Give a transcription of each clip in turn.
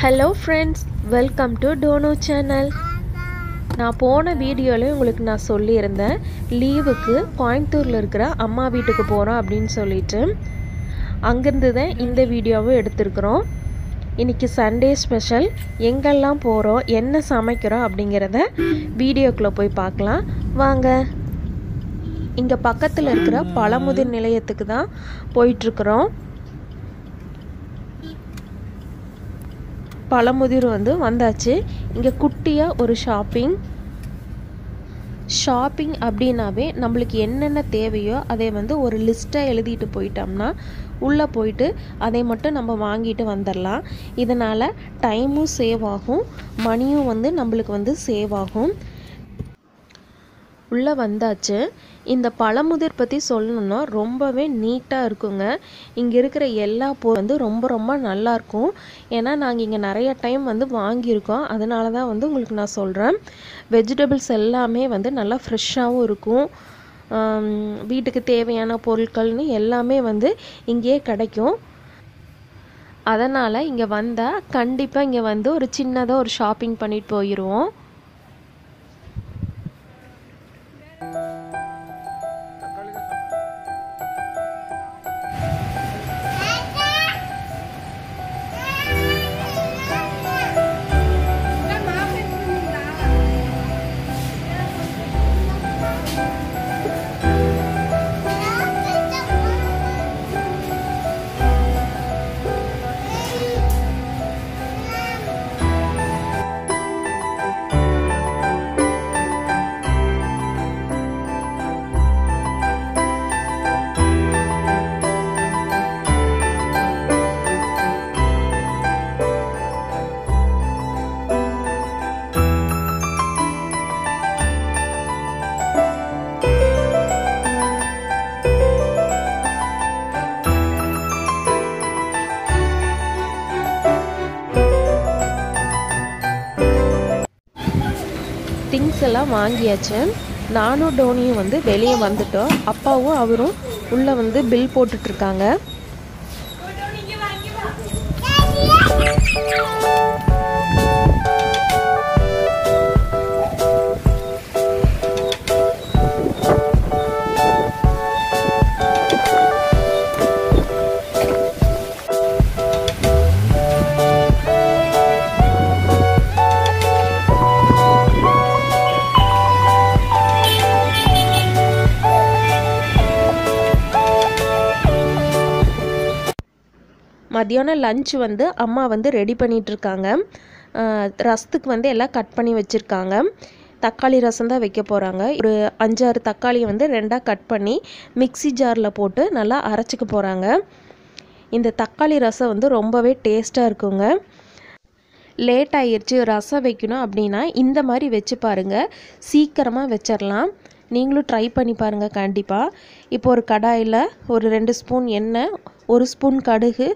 Hello friends welcome to டோனோ channel நான் போன வீடியோவில் உங்களுக்கு நான் சொல்லியிருந்தேன் லீவுக்கு கோயம்புத்தூரில் இருக்கிற அம்மா வீட்டுக்கு போகிறோம் அப்படின்னு சொல்லிட்டு. அங்கேருந்து தான் இந்த வீடியோவும் எடுத்திருக்கிறோம். இன்றைக்கி சண்டே ஸ்பெஷல் எங்கெல்லாம் போகிறோம் என்ன சமைக்கிறோம் அப்படிங்கிறத வீடியோக்குள்ளே போய் பார்க்கலாம். வாங்க. இங்கே பக்கத்தில் இருக்கிற பழமுதிர் நிலையத்துக்கு தான் போயிட்டுருக்குறோம் பழமுதிர் வந்து வந்தாச்சு. இங்கே குட்டியாக ஒரு ஷாப்பிங் ஷாப்பிங் அப்படின்னாவே நம்மளுக்கு என்னென்ன தேவையோ அதை வந்து ஒரு லிஸ்ட்டாக எழுதிட்டு போயிட்டோம்னா உள்ளே போயிட்டு அதை மட்டும் நம்ம வாங்கிட்டு வந்துடலாம் இதனால் டைமும் சேவ் ஆகும். மணியும் வந்து நம்மளுக்கு வந்து சேவ் ஆகும். உள்ளே வந்தாச்சு. இந்த பழமுதிர் பற்றி சொல்லணும்னா ரொம்பவே நீட்டாக இருக்குங்க. இங்கே இருக்கிற எல்லா பொ வந்து ரொம்ப ரொம்ப நல்லாயிருக்கும் ஏன்னா நாங்கள் இங்கே நிறைய டைம் வந்து வாங்கியிருக்கோம். அதனால தான் வந்து உங்களுக்கு நான் சொல்கிறேன் வெஜிடபிள்ஸ் எல்லாமே வந்து நல்லா ஃப்ரெஷ்ஷாகவும் இருக்கும். வீட்டுக்கு தேவையான பொருட்கள்னு எல்லாமே வந்து இங்கேயே கிடைக்கும். அதனால் இங்கே வந்தால் கண்டிப்பாக இங்கே வந்து ஒரு சின்னதாக ஒரு ஷாப்பிங் பண்ணிட்டு போயிடுவோம் திங்ஸ் எல்லாம் வாங்கியாச்சு. நானும் டோனியும் வந்து வெளியே வந்துட்டோம். அப்பாவும் அவரும் உள்ளே வந்து பில் போட்டுட்ருக்காங்க மத்தியானம் லஞ்ச் வந்து அம்மா வந்து ரெடி பண்ணிகிட்ருக்காங்க ரசத்துக்கு வந்து எல்லாம் கட் பண்ணி வச்சுருக்காங்க. தக்காளி ரசம் தான் வைக்க போகிறாங்க ஒரு அஞ்சாறு தக்காளியை வந்து ரெண்டாக கட் பண்ணி மிக்சி ஜாரில் போட்டு நல்லா அரைச்சிக்க போகிறாங்க இந்த தக்காளி ரசம் வந்து ரொம்பவே டேஸ்ட்டாக இருக்குங்க. லேட் ஆயிடுச்சு ரசம் வைக்கணும் அப்படின்னா இந்த மாதிரி வச்சு பாருங்கள் சீக்கிரமாக வச்சிடலாம் நீங்களும் ட்ரை பண்ணி பாருங்கள் கண்டிப்பாக இப்போ ஒரு கடாயில் ஒரு ரெண்டு ஸ்பூன் எண்ணெய் ஒரு ஸ்பூன் கடுகு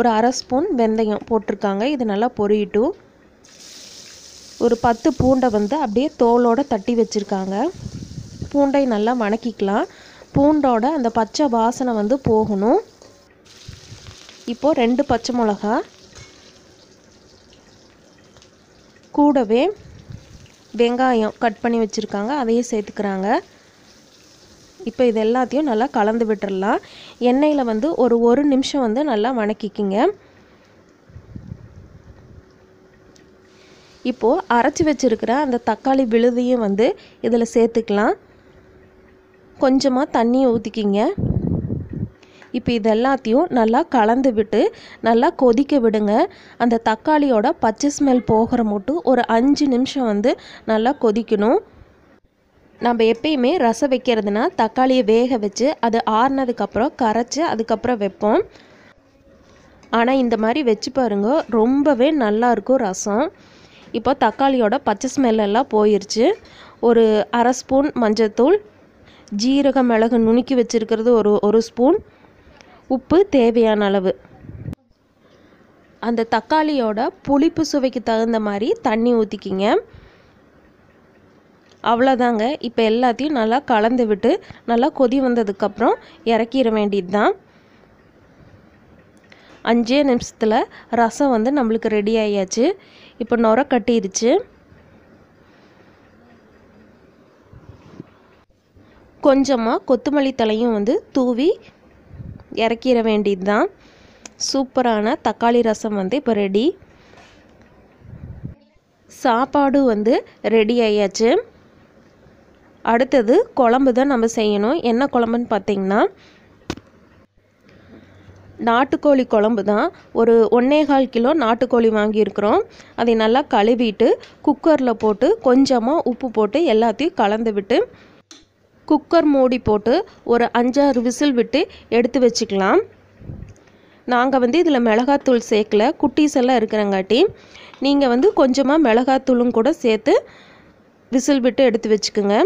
ஒரு அரை ஸ்பூன் வெந்தயம் போட்டிருக்காங்க. இது நல்லா பொரியட்டும் ஒரு பத்து பூண்டை வந்து அப்படியே தோலோடு தட்டி வச்சுருக்காங்க. பூண்டை நல்லா வணக்கிக்கலாம். பூண்டோட அந்த பச்சை வாசனை வந்து போகணும். இப்போது ரெண்டு பச்சை மிளகா கூடவே வெங்காயம் கட் பண்ணி வச்சுருக்காங்க. அதையும் சேர்த்துக்கிறாங்க. இப்போ இது எல்லாத்தையும் நல்லா கலந்து விட்டுடலாம் எண்ணெயில் வந்து ஒரு ஒரு நிமிஷம் வந்து நல்லா வணக்கிக்கிங்க. இப்போது அரைச்சி வச்சுருக்கிற அந்த தக்காளி விழுதையும் வந்து இதில் சேர்த்துக்கலாம். கொஞ்சமாக தண்ணி ஊற்றிக்கிங்க இப்போ இது எல்லாத்தையும் நல்லா கலந்து விட்டு நல்லா கொதிக்க விடுங்க. அந்த தக்காளியோட பச்சை ஸ்மெல் போகிற மட்டும் ஒரு அஞ்சு நிமிஷம் வந்து நல்லா கொதிக்கணும். நம்ம எப்பயுமே ரசம் வைக்கிறதுனா தக்காளியை வேக வச்சு அது ஆறுனதுக்கப்புறம் கரைச்சி அதுக்கப்புறம் வைப்போம். ஆனால் இந்த மாதிரி வச்சு பாருங்க ரொம்பவே நல்லாயிருக்கும் ரசம். இப்போ தக்காளியோட பச்சை ஸ்மெல்லெல்லாம் போயிடுச்சு ஒரு அரை ஸ்பூன் மஞ்சத்தூள் ஜீரக மிளகு நுணுக்கி வச்சுருக்கிறது ஒரு ஒரு ஸ்பூன். உப்பு தேவையான அளவு. அந்த தக்காளியோட புளிப்பு சுவைக்கு தகுந்த மாதிரி தண்ணி ஊற்றிக்கிங்க அவ்வளோதாங்க இப்போ எல்லாத்தையும் நல்லா கலந்து விட்டு நல்லா கொதி வந்ததுக்கப்புறம் இறக்கிட வேண்டியது தான் அஞ்சே நிமிஷத்தில் ரசம் வந்து நம்மளுக்கு ரெடி ஆகியாச்சு இப்போ நுர கட்டிருச்சு. கொஞ்சமாக கொத்தமல்லி தலையும் வந்து தூவி இறக்கிற வேண்டியது தான் சூப்பரான தக்காளி ரசம் வந்து இப்போ ரெடி சாப்பாடு வந்து ரெடி ஆயாச்சு. அடுத்தது குழம்பு தான் நம்ம செய்யணும். என்ன குழம்புன்னு பார்த்தீங்கன்னா நாட்டுக்கோழி குழம்பு தான். ஒரு ஒன்னேகால் கிலோ நாட்டுக்கோழி வாங்கியிருக்கிறோம். அதை நல்லா கழுவிட்டு குக்கரில் போட்டு கொஞ்சமாக உப்பு போட்டு எல்லாத்தையும் கலந்து விட்டு குக்கர் மூடி போட்டு ஒரு அஞ்சாறு விசில் விட்டு எடுத்து வச்சுக்கலாம். நாங்கள் வந்து இதில் மிளகாத்தூள் சேர்க்கல. குட்டீஸ் எல்லாம் இருக்கிறங்காட்டி நீங்கள் வந்து கொஞ்சமாக மிளகாத்தூளும் கூட சேர்த்து விசில் விட்டு எடுத்து வச்சுக்கோங்க.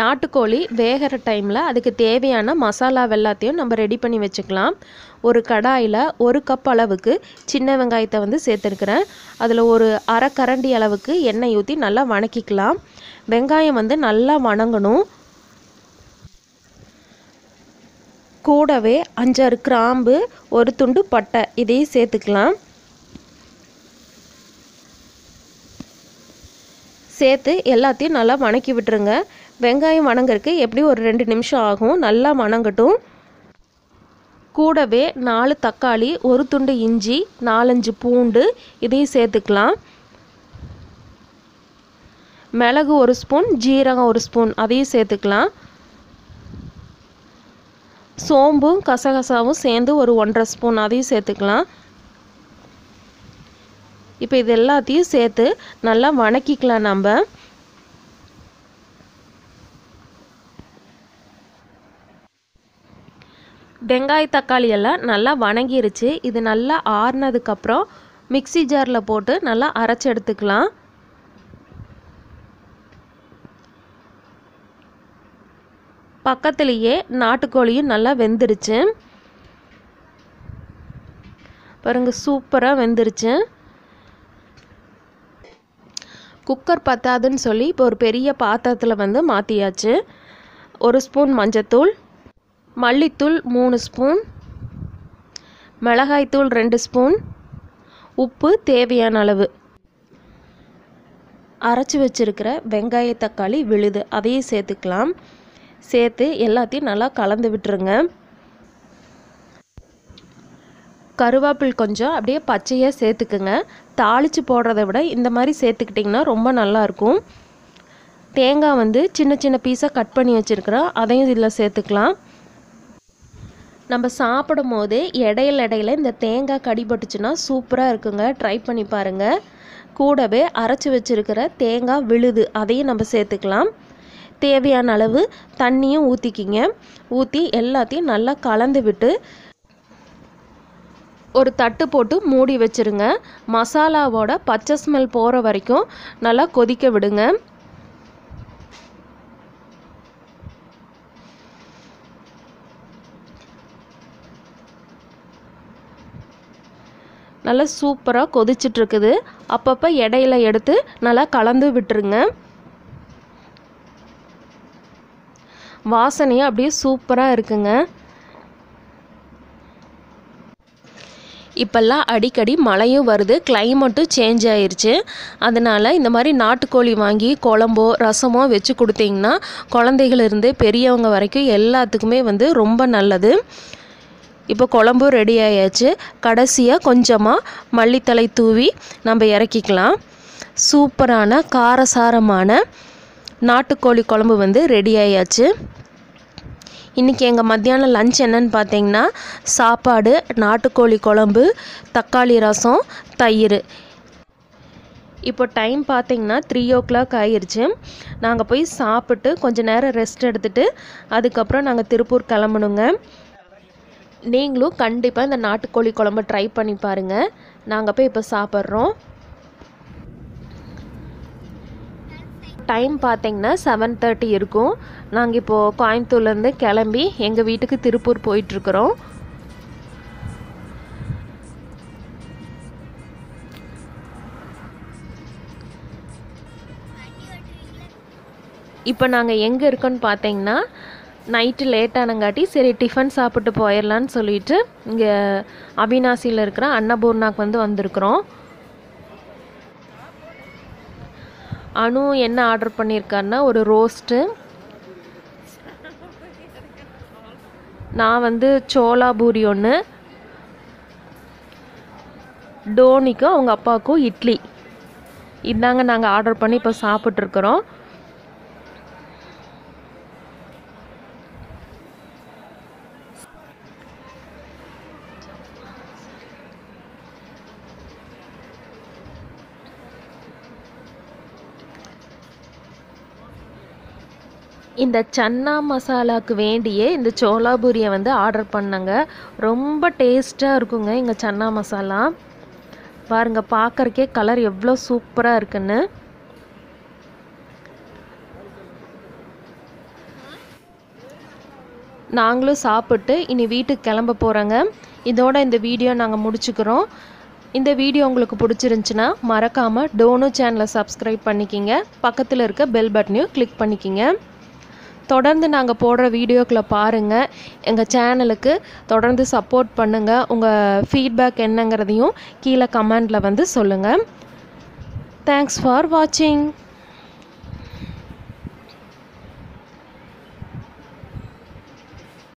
நாட்டுக்கோழி வேகிற டைமில் அதுக்கு தேவையான மசாலா எல்லாத்தையும் நம்ம ரெடி பண்ணி வச்சுக்கலாம். ஒரு கடாயில் ஒரு கப் அளவுக்கு சின்ன வெங்காயத்தை வந்து சேர்த்துருக்குறேன். அதில் ஒரு அரை கரண்டி அளவுக்கு எண்ணெய் ஊற்றி நல்லா வணக்கிக்கலாம். வெங்காயம் வந்து நல்லா வணங்கணும். கூடவே அஞ்சாறு கிராம்பு ஒரு துண்டு பட்டை இதையும் சேர்த்துக்கலாம். சேர்த்து எல்லாத்தையும் நல்லா வணக்கி விட்டுருங்க. வெங்காயம் வணங்கறதுக்கு எப்படியும் ஒரு ரெண்டு நிமிஷம் ஆகும்? நல்லா வணங்கட்டும். கூடவே நாலு தக்காளி ஒரு துண்டு இஞ்சி நாலஞ்சு பூண்டு இதையும் சேர்த்துக்கலாம். மிளகு ஒரு ஸ்பூன் ஜீரகம் ஒரு ஸ்பூன் அதையும் சேர்த்துக்கலாம். சோம்பும் கசகசாவும் சேர்ந்து ஒரு ஒன்றரை ஸ்பூன் அதையும் சேர்த்துக்கலாம். இப்போ இது எல்லாத்தையும் சேர்த்து நல்லா வணக்கிக்கலாம் நம்ம. வெங்காய தக்காளி எல்லாம் நல்லா வணங்கிருச்சு. இது நல்லா ஆறுனதுக்கப்புறம் மிக்ஸி ஜாரில் போட்டு நல்லா அரைச்சி எடுத்துக்கலாம். பக்கத்துலேயே நாட்டுக்கோழியும் நல்லா வெந்துருச்சு. பாருங்க சூப்பராக வெந்துருச்சு. குக்கர் பத்தாதுன்னு சொல்லி இப்போ ஒரு பெரிய பாத்திரத்தில் வந்து மாற்றியாச்சு ஒரு ஸ்பூன் மஞ்சத்தூள் மல்லித்தூள் மூணு ஸ்பூன் மிளகாய்த்தூள் ரெண்டு ஸ்பூன் உப்பு தேவையான அளவு. அரைச்சி வச்சுருக்கிற வெங்காய தக்காளி விழுது அதையும் சேர்த்துக்கலாம். சேர்த்து எல்லாத்தையும் நல்லா கலந்து விட்டுருங்க. கருவேப்பில் கொஞ்சம் அப்படியே பச்சையாக சேர்த்துக்குங்க. தாளித்து போடுறத விட இந்த மாதிரி சேர்த்துக்கிட்டிங்கன்னா ரொம்ப நல்லாயிருக்கும் தேங்காய் வந்து சின்ன சின்ன பீஸாக கட் பண்ணி வச்சுருக்குறோம் அதையும் இதில் சேர்த்துக்கலாம். நம்ம சாப்பிடும் போது இடையில இடையில இந்த தேங்காய் கடிபட்டுச்சுன்னா சூப்பராக இருக்குங்க. ட்ரை பண்ணி பாருங்கள் கூடவே அரைச்சி வச்சுருக்கிற தேங்காய் விழுது அதையும் நம்ம சேர்த்துக்கலாம். தேவையான அளவு தண்ணியும் ஊற்றிக்கிங்க ஊற்றி எல்லாத்தையும் நல்லா கலந்து விட்டு ஒரு தட்டு போட்டு மூடி வச்சுருங்க. மசாலாவோட பச்சை ஸ்மெல் போகிற வரைக்கும் நல்லா கொதிக்க விடுங்க. நல்லா சூப்பராக கொதிச்சிட்ருக்குது. அப்பப்போ இடையில எடுத்து நல்லா கலந்து விட்டுருங்க. வாசனையும் அப்படியே சூப்பராக இருக்குங்க. இப்போல்லாம் அடிக்கடி மழையும் வருது கிளைமேட்டும் சேஞ்ச் ஆயிடுச்சு அதனால் இந்த மாதிரி நாட்டுக்கோழி வாங்கி குழம்போ ரசமோ வச்சு கொடுத்தீங்கன்னா குழந்தைகளிருந்து பெரியவங்க வரைக்கும் எல்லாத்துக்குமே வந்து ரொம்ப நல்லது. இப்போ குழம்பும் ரெடி ஆயாச்சு. கடைசியாக கொஞ்சமாக மல்லித்தலை தூவி நம்ம இறக்கிக்கலாம். சூப்பரான காரசாரமான நாட்டுக்கோழி குழம்பு வந்து ரெடி ஆயாச்சு. இன்றைக்கி எங்கள் மத்தியானம் லஞ்ச் என்னன்னு பார்த்தீங்கன்னா சாப்பாடு நாட்டுக்கோழி குழம்பு தக்காளி ரசம் தயிர். இப்போ டைம் பார்த்தீங்கன்னா த்ரீ ஓ கிளாக் ஆயிருச்சு. நாங்கள் போய் சாப்பிட்டு கொஞ்ச நேரம் ரெஸ்ட் எடுத்துகிட்டு அதுக்கப்புறம் நாங்கள் திருப்பூர் கிளம்பணுங்க. நீங்களும் கண்டிப்பாக இந்த நாட்டுக்கோழி குழம்பு ட்ரை பண்ணி பாருங்கள் நாங்கள் போய் இப்போ சாப்பிட்றோம். டைம் பார்த்தீங்கன்னா செவன் தேர்ட்டி இருக்கும். நாங்கள் இப்போது கோயம்புத்தூர்லேருந்து கிளம்பி எங்கள் வீட்டுக்கு திருப்பூர் போயிட்டுருக்குறோம். இப்போ நாங்கள் எங்கே இருக்கோன்னு பார்த்தீங்கன்னா நைட்டு லேட்டானங்காட்டி சரி டிஃபன் சாப்பிட்டு போயிடலான்னு சொல்லிட்டு இங்கே அவினாசியில் இருக்கிற அன்னபூர்ணாக்கு வந்து வந்திருக்கிறோம். அனு என்ன ஆர்டர் பண்ணியிருக்காருன்னா ஒரு ரோஸ்ட்டு நான் வந்து சோளா பூரி ஒன்று டோனிக்கும் அவங்க அப்பாவுக்கும் இட்லி. இதாங்க நாங்கள் ஆர்டர் பண்ணி இப்போ சாப்பிட்ருக்குறோம் இந்த சன்னா மசாலாவுக்கு வேண்டியே இந்த சோலாபூரியை வந்து ஆர்டர் பண்ணேங்க. ரொம்ப டேஸ்ட்டாக இருக்குங்க இங்கே சன்னா மசாலா. பாருங்கள் பார்க்குறக்கே கலர் எவ்வளோ சூப்பராக இருக்குன்னு. நாங்களும் சாப்பிட்டு இனி வீட்டுக்கு கிளம்ப போகிறோங்க இதோட இந்த வீடியோ நாங்கள் முடிச்சுக்கிறோம். இந்த வீடியோ உங்களுக்கு பிடிச்சிருந்துச்சுன்னா மறக்காமல் டோனோ சேனலை சப்ஸ்கிரைப் பண்ணிக்கிங்க. பக்கத்தில் இருக்க பெல் பட்டனையும் கிளிக் பண்ணிக்கிங்க. தொடர்ந்து நாங்கள் போடுற வீடியோக்களை பாருங்கள் எங்கள் சேனலுக்கு தொடர்ந்து சப்போர்ட் பண்ணுங்கள் உங்கள் ஃபீட்பேக் என்னங்கிறதையும் கீழே கமெண்டில் வந்து சொல்லுங்கள் தேங்க்ஸ் ஃபார் வாட்சிங்